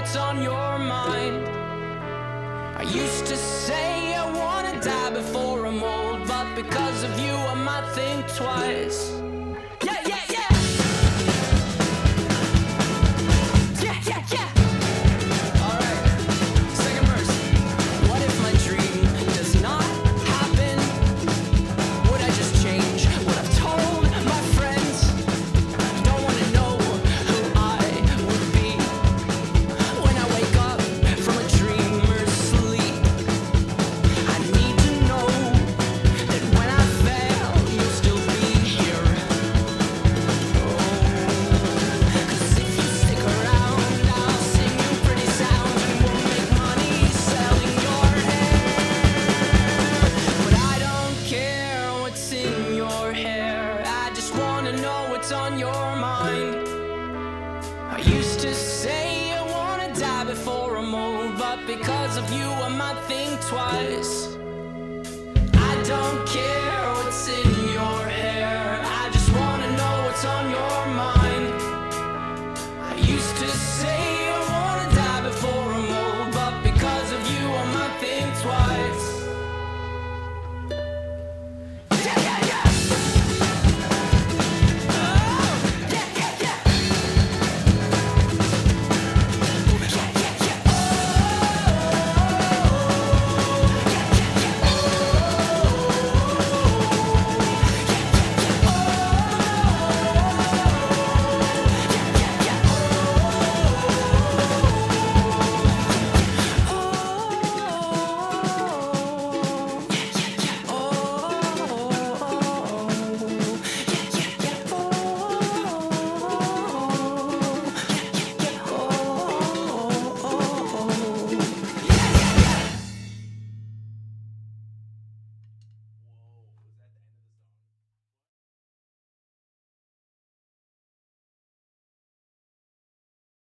what's on your mind. I used to say I wanna die before I'm old, but because of you, I might think twice. on your mind. I used to say I wanna die before I'm old, but because of you, I might think twice. I don't care.